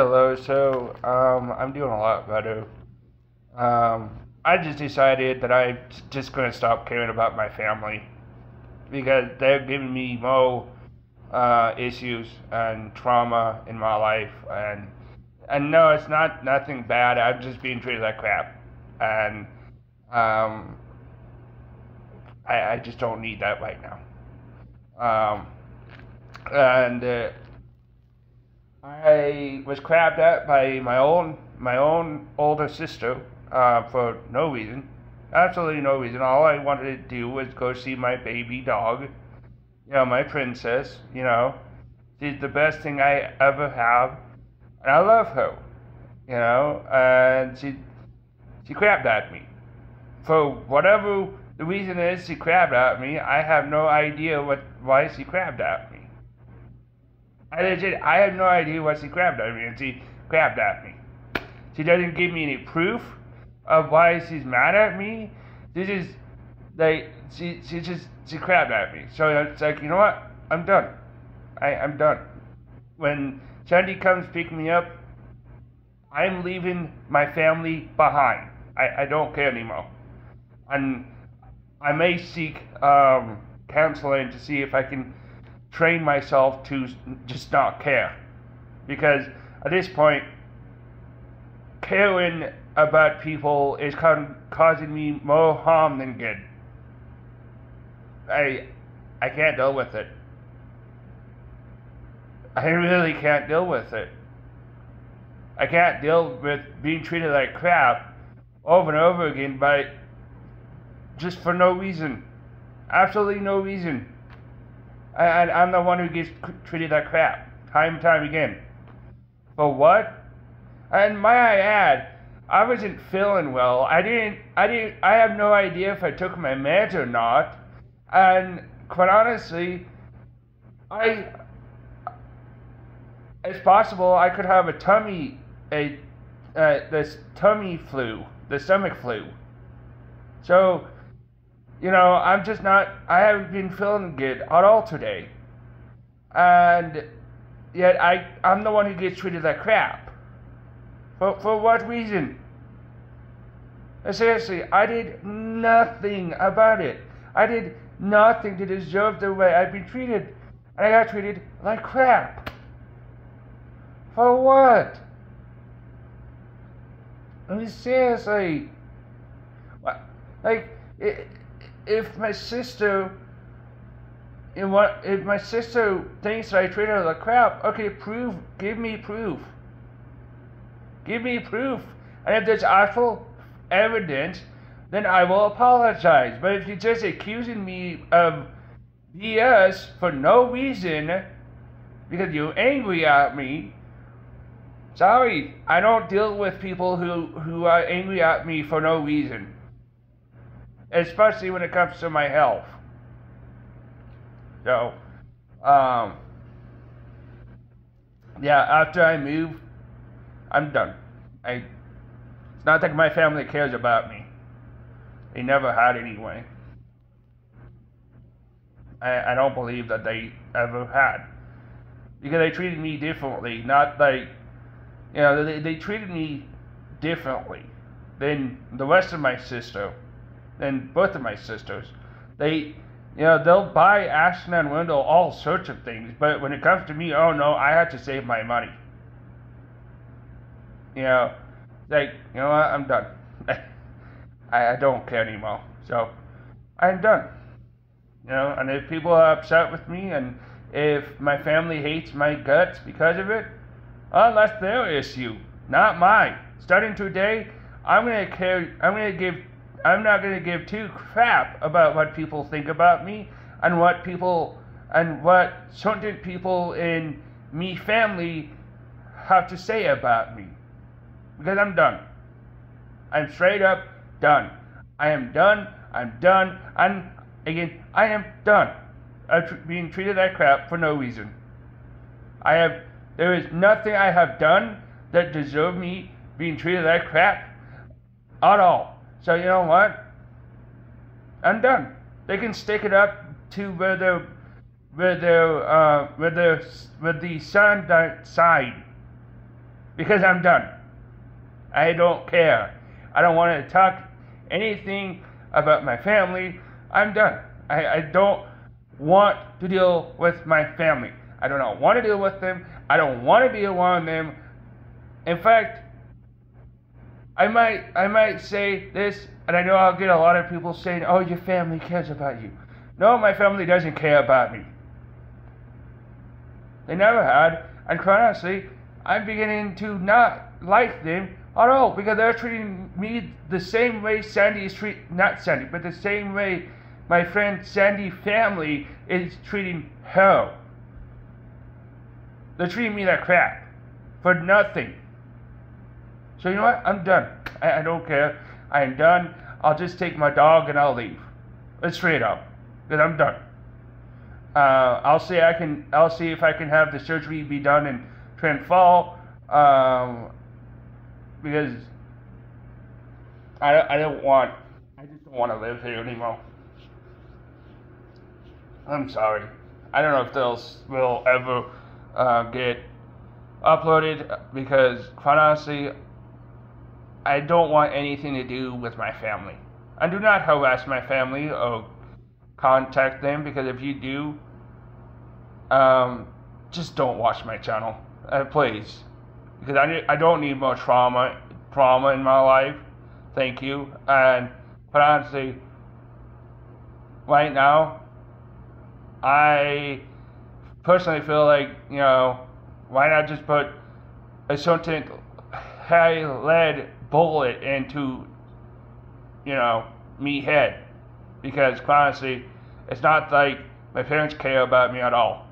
Hello, so um, I'm doing a lot better. Um, I just decided that I'm just going to stop caring about my family because they're giving me more uh, issues and trauma in my life, and and no, it's not nothing bad. I'm just being treated like crap, and um, I, I just don't need that right now. Um, and uh, I was crabbed at by my own my own older sister uh, for no reason, absolutely no reason. All I wanted to do was go see my baby dog, you know, my princess. You know, she's the best thing I ever have, and I love her. You know, and she she crabbed at me for whatever the reason is. She crabbed at me. I have no idea what why she crabbed at me. I legit, I have no idea why she crabbed at me, she crabbed at me. She doesn't give me any proof of why she's mad at me. She just, like, she, she just, she crabbed at me. So it's like, you know what? I'm done. I, I'm done. When Sandy comes pick me up, I'm leaving my family behind. I, I don't care anymore. And I may seek um, counseling to see if I can train myself to just not care. Because at this point, caring about people is causing me more harm than good. I, I can't deal with it. I really can't deal with it. I can't deal with being treated like crap over and over again by just for no reason. Absolutely no reason. I'm the one who gets treated like crap time and time again. For what? And might I add, I wasn't feeling well. I didn't. I didn't. I have no idea if I took my meds or not. And quite honestly, I. It's possible I could have a tummy, a, uh, this tummy flu, the stomach flu. So you know, I'm just not, I haven't been feeling good at all today. And yet I, I'm the one who gets treated like crap. For, for what reason? Seriously, I did nothing about it. I did nothing to deserve the way I've been treated. And I got treated like crap. For what? I mean, seriously. Like, it, if my sister in what if my sister thinks that I treat her like crap, okay, prove give me proof. Give me proof. And if there's actual evidence, then I will apologize. But if you're just accusing me of BS for no reason because you're angry at me, sorry, I don't deal with people who, who are angry at me for no reason especially when it comes to my health. So, um, yeah, after I move, I'm done. I, it's not like my family cares about me. They never had anyway. I, I don't believe that they ever had. Because they treated me differently, not like, you know, they, they treated me differently than the rest of my sister and both of my sisters. They, you know, they'll buy Ashton and Wendell all sorts of things, but when it comes to me, oh no, I have to save my money. You know, like, you know what, I'm done. I, I don't care anymore. So, I'm done. You know, and if people are upset with me and if my family hates my guts because of it, well, that's their issue, not mine. Starting today, I'm gonna care. I'm gonna give I'm not going to give two crap about what people think about me and what people and what certain people in me family have to say about me. Because I'm done. I'm straight up done. I am done. I'm done. And again, I am done. of being treated like crap for no reason. I have there is nothing I have done that deserve me being treated like crap at all. So you know what? I'm done. They can stick it up to where they're where they're uh, where they're where the sun side. because I'm done. I don't care. I don't want to talk anything about my family. I'm done. I, I don't want to deal with my family. I do not want to deal with them. I don't want to be around them. In fact, I might I might say this, and I know I'll get a lot of people saying, "Oh, your family cares about you." No, my family doesn't care about me. They never had, and quite honestly, I'm beginning to not like them at all because they're treating me the same way Sandy is treat not Sandy, but the same way my friend Sandy family is treating her. They're treating me like crap for nothing. So you know what? I'm done. I, I don't care. I'm done. I'll just take my dog and I'll leave. It's straight up. Because I'm done. Uh, I'll see I can. I'll see if I can have the surgery be done in Trent Fall. Um, because I, I don't want. I just don't want to live here anymore. I'm sorry. I don't know if those will ever uh, get uploaded because, quite honestly, I don't want anything to do with my family. I do not harass my family or contact them because if you do, um, just don't watch my channel, uh, please, because I I don't need more trauma trauma in my life. Thank you, and quite honestly, right now, I personally feel like you know why not just put a certain high lead bullet into you know me head. Because honestly it's not like my parents care about me at all.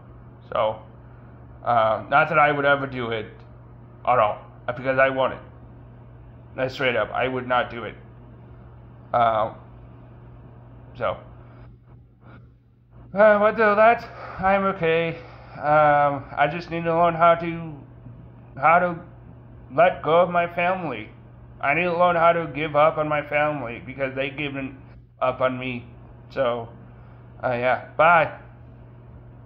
So uh, not that I would ever do it at all. Because I want it. That's straight up. I would not do it. Uh, so. Uh, but though that I'm okay. Um, I just need to learn how to how to let go of my family. I need to learn how to give up on my family because they given up on me. So, uh, yeah. Bye.